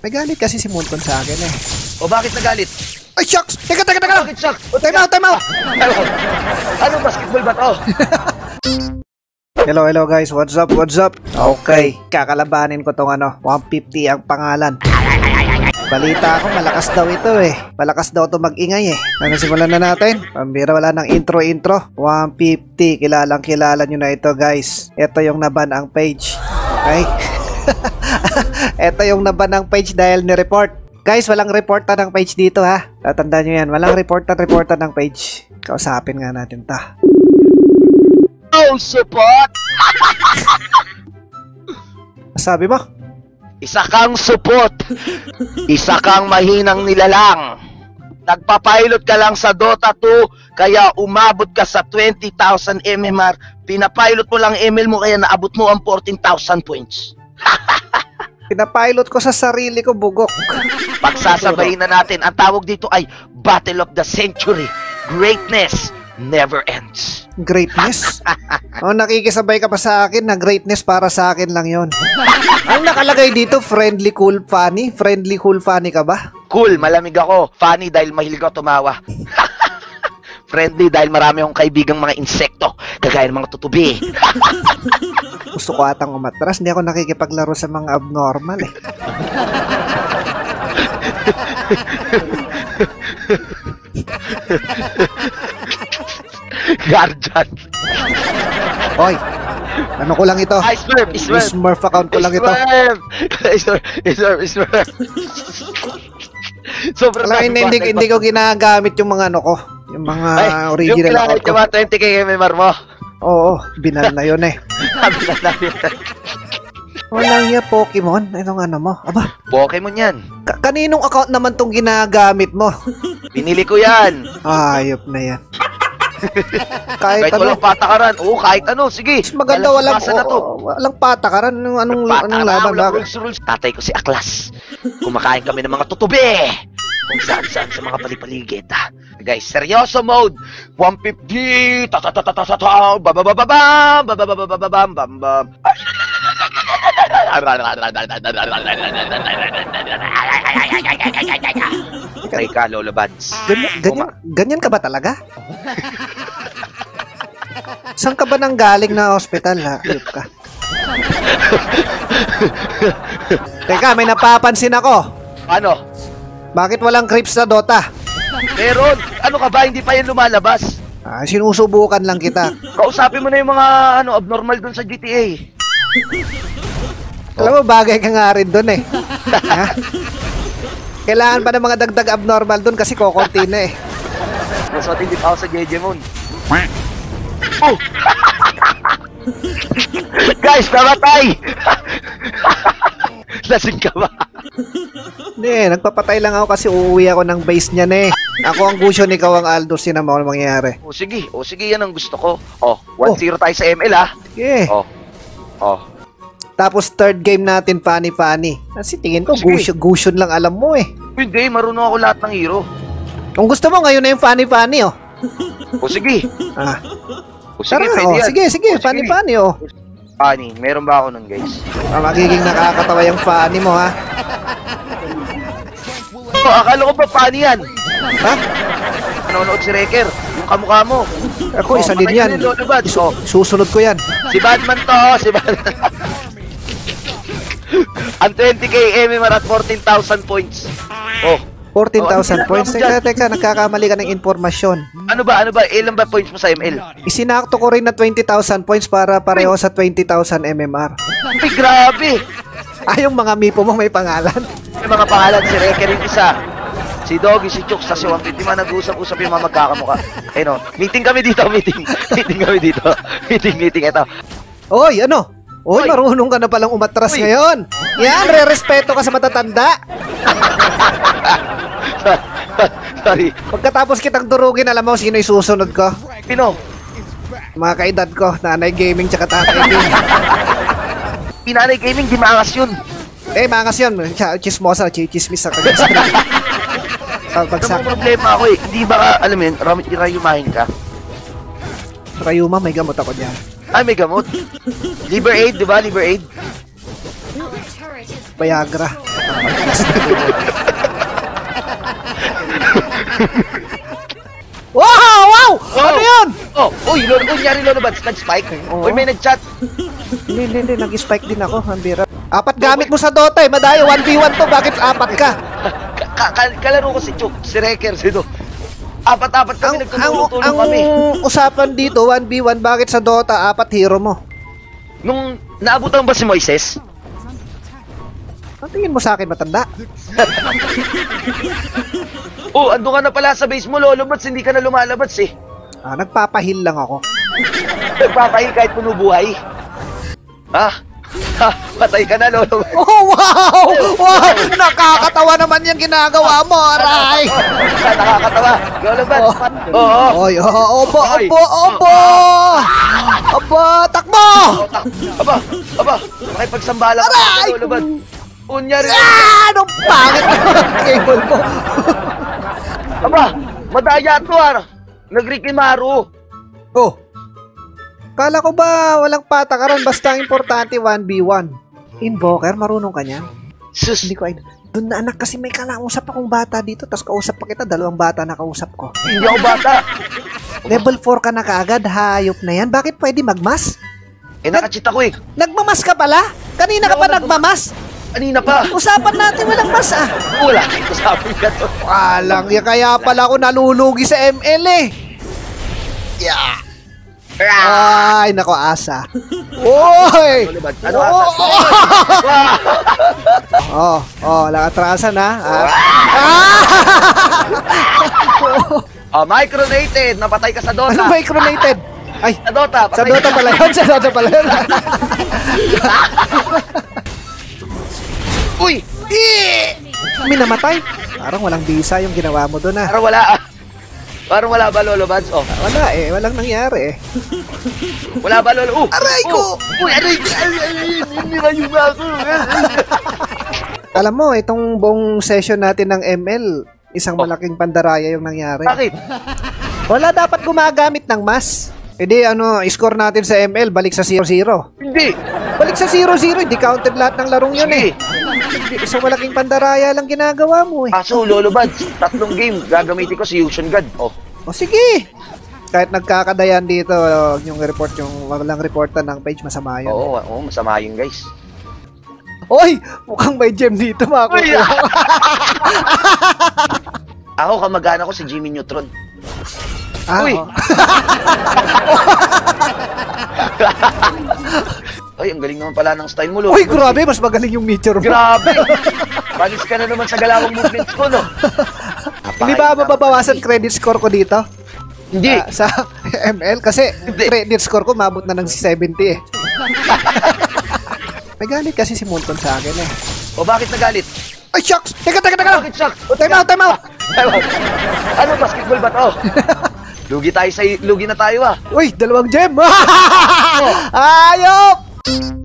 May galit kasi si Munton sa akin eh. O bakit nagalit? Ay, shucks! Teka, teka, teka! Bakit shock? O, Time out, time out! Ano? Ano basketball ba to? Hello, hello guys. What's up, what's up? Okay, kakalabanin ko tong ano, 150 ang pangalan. Balita ako, malakas daw ito eh. Malakas daw ito mag-ingay eh. Ano, simulan na natin? Pambira wala ng intro-intro. 150, kilalang kilala nyo na ito guys. Ito yung naban ang page. Okay? ito yung naban ang page dahil ni-report. Guys, walang reporta ng page dito ha. Tatandaan nyo yan, walang reporta reporta ng page. Kausapin nga natin ta. No support! Sabi mo? Isa kang support. Isa kang mahinang nilalang. Nagpapilot ka lang sa Dota 2, kaya umabot ka sa 20,000 MMR. Pinapilot mo lang ML mo, kaya naabot mo ang 14,000 points. Pinapilot ko sa sarili ko bugok. Pagsasabayin na natin, ang tawag dito ay Battle of the Century. Greatness never ends. Greatness? oh, nakikisabay ka pa sa akin na greatness para sa akin lang yon. Ang nakalagay dito, friendly, cool, funny. Friendly, cool, funny ka ba? Cool, malamig ako. Funny dahil mahilig ako tumawa. Friendly dahil marami akong kaibigang mga insekto, kagaya ng mga tutubi. Gusto ko atang umatras. Hindi ako nakikipaglaro sa mga abnormal eh. Guardian. Hoy, ano ko lang ito? Ay, Smurf, Smurf. Smurf account ko lang ito. Smurf! Smurf, Smurf. Sobrang Alam, hindi, hindi, hindi ko ginagamit yung mga ano ko. Yung mga original yung account ko. Yung mga 20k MMR mo. Oo, binal na yun eh. Sabi na namin. Walang niya Pokemon. Anong ano mo? Aba, Pokemon yan. ka- kaninong account naman tong ginagamit mo? Binili ko yan. Ayop na yan. Kahit Kahit ano, walang patakaran. Oo, kahit ano. Sige. mas maganda walang, Lalabasa na to. walang patakaran. Anong, anong, Patakaran, anong laban walang rules, rules. Tatay ko si Aklas. Kumakain kami ng mga tutubi. Kung saan saan sa mga palipaligid. ah. Guys, seryoso mode. 150. Ta ta ta ta ta ta ta. Ba ba ba ba bam. Ba ba ba ba ba ba bam bam bam. Teka, Lolo Bads. Ganyan, ganyan, ganyan ka ba talaga? Saan ka ba nang galing na hospital ha? Ayop ka. Teka, may napapansin ako. Ano? Bakit walang creeps sa Dota? Meron. Ano ka ba? Hindi pa yan lumalabas. Ah, sinusubukan lang kita. Kausapin mo na yung mga ano abnormal dun sa GTA. Alam mo, bagay ka nga rin doon eh. Ha? Kailangan pa ng mga dagdag abnormal doon kasi kokonti na eh. Mas matindi pa ako sa Jejemon. Oh! Guys, namatay! Lasing ka ba? Hindi, nagpapatay lang ako kasi uuwi ako ng base niya eh. Ako ang Gusyon, ikaw ang Aldo, sino mo mangyayari. O sige, o sige, yan ang gusto ko. Oh, 1-0 tayo sa ML ah. Sige. Oh. Oh. Tapos third game natin, funny funny. Kasi tingin ko, Sige. Gusyon lang alam mo eh. Hindi, marunong ako lahat ng hero. Kung gusto mo, ngayon na yung funny funny oh. O sige. Ah, O sige, tara, pwede oh. yan. Sige, sige, O, funny funny oh. Funny, meron ba ako nun guys? Ah, magiging nakakatawa yung funny mo ha. Oh, akala ko ba funny yan? Ha? Nanonood si Wrecker, yung kamukha mo. Ako, Oh, isa din patay yan. Lolo. Oh, Susunod ko yan. Si Batman to, si Batman. Ang 20k MMR at 14,000 points. Oh, 14,000 Oh, points. Teka, teka, nagkakamali ka ng impormasyon. ano ba, ano ba, ilan ba points mo sa ML? Isinakto ko rin na 20,000 points para pareho sa 20,000 MMR. Ay, grabe! Ah, yung mga mipo mo may pangalan. May mga pangalan, si Wrecker yung isa. Si Doggy, si Chooks, sa si 150 man nag-uusap-usap yung mga magkakamuka. Eh no, meeting kami dito, meeting. meeting kami dito. meeting, meeting, eto. Oy, ano? Oy, Oy. marunong ka na palang umatras Uy. ngayon. Yan, re-respeto ka sa matatanda. Sorry. Pagkatapos kitang durugin, alam mo sino isusunod ko? Pino, Mga kaedad ko, nanay gaming tsaka tatay gaming. Pinanay Gaming, di maangas yun. eh, mangas yun. Ch- Chismosa, chichismis sa kanya. Sa Ano problema ako eh. Hindi ba alam mo yun, irayumahin ka? Rayuma, may gamot ako dyan. Ay, may gamot. Liver Aid, di ba? Liver Aid. Viagra. wow! Wow! Ano yun? Oh, uy, lolo, kunyari lolo ba? Nag-spike? Oo. Uy, may nag-chat. Hindi, hindi, hindi. Nag-spike din ako. Ang bira. Apat gamit mo sa Dota eh. Madayo, 1v1 to. Bakit apat ka? Ka- ka- kalaro ko si Chuk, si Reker, sino? Apat-apat kami, Ang, ang, nagtutulong-tulong ang kami. usapan dito, 1v1. Bakit sa Dota, apat hero mo? Nung naabutan ba si Moises? Ang tingin mo sa akin, matanda? Oh, ando ka na pala sa base mo, lolo, ba't hindi ka na lumalabas eh? Ah, nagpapahil lang ako. Nagpapahil kahit puno buhay. Ha? Ha? Patay ka na, lolo. Oh, wow! Wow! Nakakatawa naman yung ginagawa mo, aray! Nakakatawa. Lolo, ba't? Oh. Oo. Oy, oh, opo, Ay. opo, opo! Opo, takbo! Aba, aba, makipagsambala ka na, lolo, ba't? Kunyari, Ah! Anong pangit naman cable mo? aba, madaya to ah. Nagrikimaru. oh, kala ko ba walang patakaran basta ang importante 1v1? Invoker, marunong ka niyan? Sus, Hindi ko ay... Doon na anak kasi may kanausap akong bata dito, tapos kausap pa kita, dalawang bata na kausap ko. hindi ako bata. Level 4 ka na kaagad, hayop na yan. Bakit pwede magmas? Eh, nakachit ako eh. Nagmamas ka pala? Kanina ka pa nagmamas? Kanina pa. Usapan natin walang mas ah. Wala sabi ka to. Walang ya kaya pala ako nalulugi sa ML eh. Yeah. Ay, nako asa. Oy! Ano ba? Ano asa? Oh, oh, lang atrasan ha. Ah. Oh, micronated. Napatay ka sa Dota. Ano micronated? Ay, Sa Dota. sa Dota pala yun, sa Dota pala yun. Uy! Eh! May namatay. Parang walang bisa yung ginawa mo doon ah. Parang wala ah. Parang wala ba, Lolo Bads? Oh, Wala eh, walang nangyari eh. wala ba, Lolo? Oh, Aray ko! Oh, uy, aray ko! Na yung ako. Alam mo, itong buong session natin ng ML, isang Oh. malaking pandaraya yung nangyari. Bakit? Wala dapat gumagamit ng mas. E di ano, score natin sa ML, balik sa 0-0. Hindi. Balik sa 0-0, hindi counted lahat ng larong yun eh. Isang malaking pandaraya lang ginagawa mo eh. Kaso, Lolo Bads, tatlong game, gagamitin ko si Fusion God. Oh, O sige. Kahit nagkakadayan dito, yung report, yung walang reportan ng page, masama yun. oo, oo, masama yun, guys. Oy! Mukhang may gem dito, Uy, makukuha. Ako, kamag-anak ko si Jimmy Neutron. Ah, Uy! oh. Ay, ang galing naman pala ng style mo, Lolo. Uy, grabe, mas magaling yung meteor mo. Grabe! Panis ka na naman sa galawang movements ko, no? Hindi ba mababawasan credit score ko dito? Hindi. Ah, sa ML? Kasi Hindi. credit score ko mabot na ng 70 eh. May galit kasi si Monton sa akin eh. O bakit nagalit? Ay, shucks! Teka, teka, teka! Bakit shock? Time out, time out! ano, basketball ba to? Lugi tayo sa lugi na tayo ah. Uy, dalawang gem! Ayop!